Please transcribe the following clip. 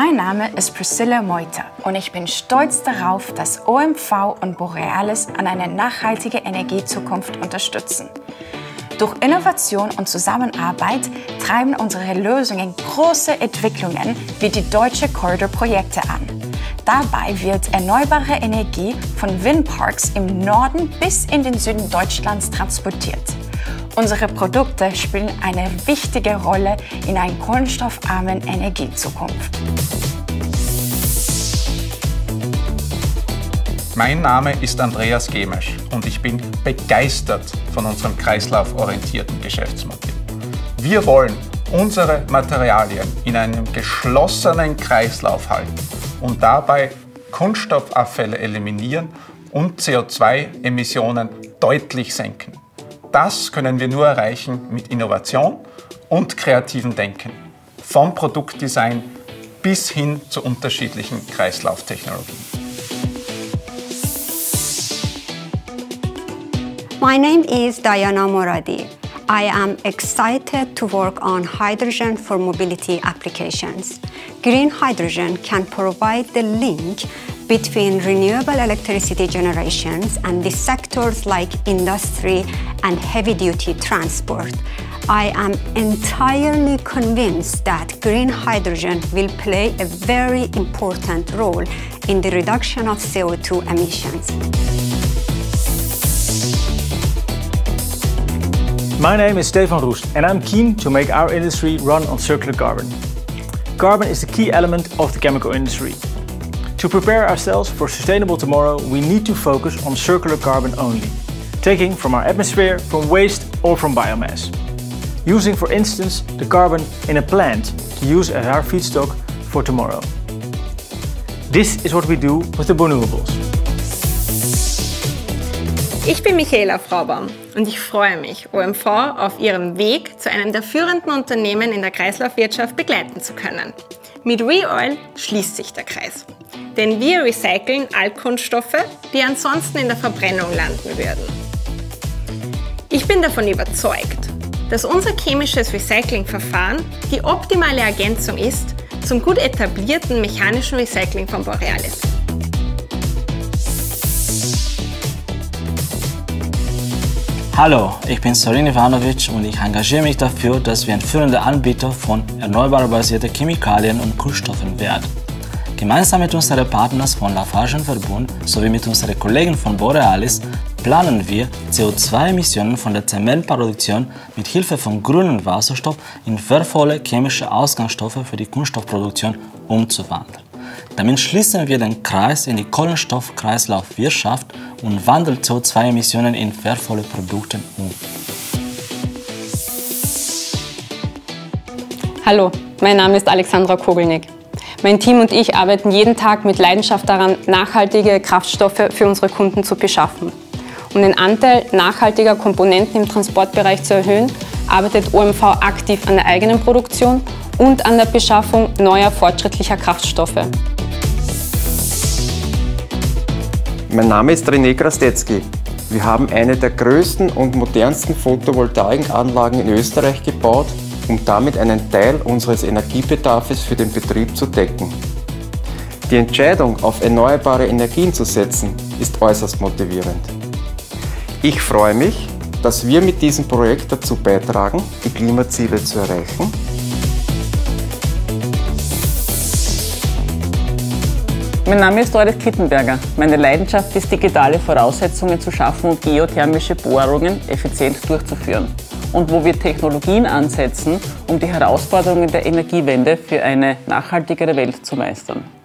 Mein Name ist Priscilla Meuter und ich bin stolz darauf, dass OMV und Borealis an eine nachhaltige Energiezukunft unterstützen. Durch Innovation und Zusammenarbeit treiben unsere Lösungen große Entwicklungen wie die Deutsche Corridor-Projekte an. Dabei wird erneuerbare Energie von Windparks im Norden bis in den Süden Deutschlands transportiert. Unsere Produkte spielen eine wichtige Rolle in einer kohlenstoffarmen Energiezukunft. Mein Name ist Andreas Gemesch und ich bin begeistert von unserem kreislauforientierten Geschäftsmodell. Wir wollen unsere Materialien in einem geschlossenen Kreislauf halten und dabei Kunststoffabfälle eliminieren und CO2-Emissionen deutlich senken. Das können wir nur erreichen mit Innovation und kreativem Denken. Vom Produktdesign bis hin zu unterschiedlichen Kreislauftechnologien. My name is Diana Moradi. I am excited to work on hydrogen for mobility applications. Green hydrogen can provide the link between renewable electricity generations and the sectors like industry and heavy-duty transport. I am entirely convinced that green hydrogen will play a very important role in the reduction of CO2 emissions. My name is Stefan Roest and I'm keen to make our industry run on circular carbon. Carbon is the key element of the chemical industry. To prepare ourselves for sustainable tomorrow, we need to focus on circular carbon only, taking from our atmosphere, from waste or from biomass. Using, for instance, the carbon in a plant to use as our feedstock for tomorrow. This is what we do with the Bonuables. Ich bin Michaela Fraubaum und ich freue mich, OMV auf ihrem Weg zu einem der führenden Unternehmen in der Kreislaufwirtschaft begleiten zu können. Mit ReOil schließt sich der Kreis. Denn wir recyceln Altkunststoffe, die ansonsten in der Verbrennung landen würden. Ich bin davon überzeugt, dass unser chemisches Recyclingverfahren die optimale Ergänzung ist zum gut etablierten mechanischen Recycling von Borealis. Hallo, ich bin Sorin Ivanovic und ich engagiere mich dafür, dass wir ein führender Anbieter von erneuerbar basierten Chemikalien und Kunststoffen werden. Gemeinsam mit unseren Partnern von Lafarge Verbund sowie mit unseren Kollegen von Borealis planen wir, CO2-Emissionen von der Zementproduktion mit Hilfe von grünem Wasserstoff in wertvolle chemische Ausgangsstoffe für die Kunststoffproduktion umzuwandeln. Damit schließen wir den Kreis in die Kohlenstoffkreislaufwirtschaft und wandeln CO2-Emissionen in wertvolle Produkte um. Hallo, mein Name ist Alexandra Kogelnick. Mein Team und ich arbeiten jeden Tag mit Leidenschaft daran, nachhaltige Kraftstoffe für unsere Kunden zu beschaffen. Um den Anteil nachhaltiger Komponenten im Transportbereich zu erhöhen, arbeitet OMV aktiv an der eigenen Produktion und an der Beschaffung neuer fortschrittlicher Kraftstoffe. Mein Name ist René Krastetzky. Wir haben eine der größten und modernsten Photovoltaikanlagen in Österreich gebaut um damit einen Teil unseres Energiebedarfs für den Betrieb zu decken. Die Entscheidung, auf erneuerbare Energien zu setzen, ist äußerst motivierend. Ich freue mich, dass wir mit diesem Projekt dazu beitragen, die Klimaziele zu erreichen. Mein Name ist Doris Kittenberger. Meine Leidenschaft ist, digitale Voraussetzungen zu schaffen und geothermische Bohrungen effizient durchzuführen und wo wir Technologien ansetzen, um die Herausforderungen der Energiewende für eine nachhaltigere Welt zu meistern.